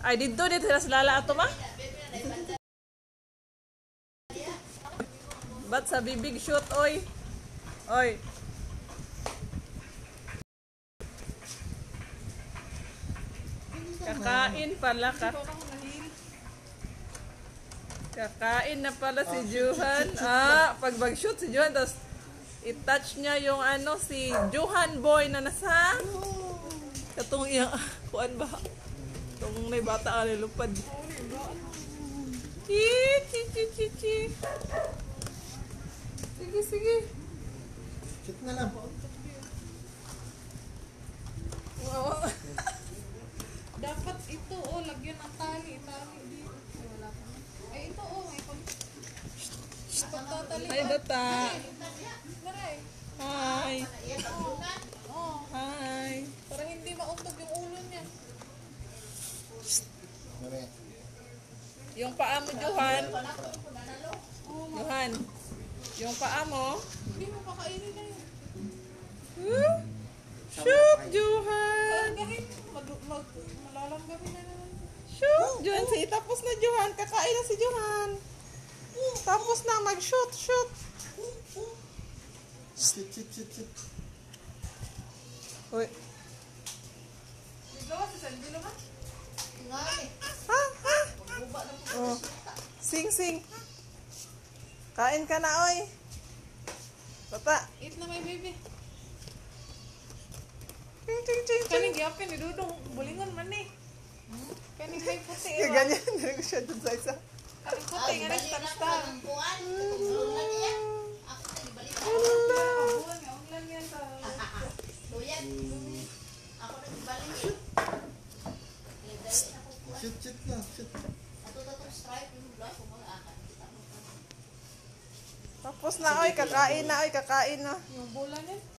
Ay, dito, dito sila sa lala ato ma? Ba't sa bibig shoot, oy? Oy. Kakain pala ka. Kakain na pala si Johan. Ah, pag mag-shoot si Johan, tapos i-touch niya yung ano, si Johan Boy na nasa katong iya, kuan ba? Itong may bata ka lupad. Chi, chi, chi, chi, chi. Sige, sige. Shoot na lang. Oo. Dapat ito, oh, lagyan ng tali, tali dito. Wala pa. Eh, ito, oh, may pag... Pagtatali. Hi, Data. Yung paa mo, Johan. Johan. Yung paa mo. Hindi mo pakainin na yun. Huh? Shoot, Johan. Gahin, mag, mag, malalanggamin na naman. Shoot, Johan. Sige, tapos na, Johan. Kakain na si Johan. Tapos na, mag-shoot, shoot. Shoot, shoot, shoot, shoot. Uy. Ligaw, sa sandi naman. Ha? Ha? Oh. Sing, sing. Kain ka na, oy. Bata. Eat na, my baby. Ting, ting, ting. Kaning gyapin ni Dudong, bulingon man ni. Kaning may puti. Kaya ganyan. Nari ko siya dun sa isa. Kaning puti, nga rin star-star. Hala. Buwan Tapos na, oy. Kakain na, oy. Kakain na. Yung bola niya.